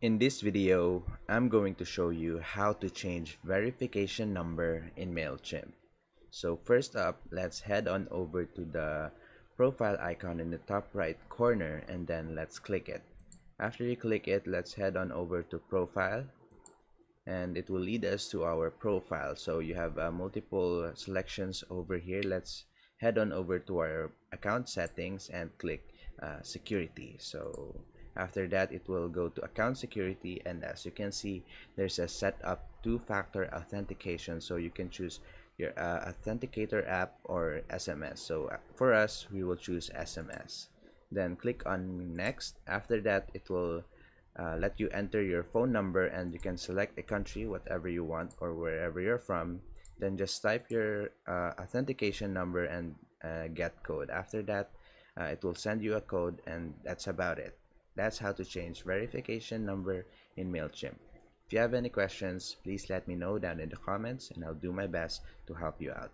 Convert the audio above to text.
In this video, I'm going to show you how to change verification number in MailChimp. So first up, let's head on over to the profile icon in the top right corner and then let's click it. After you click it, let's head on over to profile and it will lead us to our profile. So you have uh, multiple selections over here. Let's head on over to our account settings and click uh, security. So after that it will go to account security and as you can see there's a setup two-factor authentication. So you can choose your uh, authenticator app or SMS so uh, for us we will choose SMS then click on next. After that it will uh, let you enter your phone number and you can select a country whatever you want or wherever you're from. Then just type your uh, authentication number and uh, get code. After that uh, it will send you a code and that's about it that's how to change verification number in MailChimp. If you have any questions, please let me know down in the comments and I'll do my best to help you out.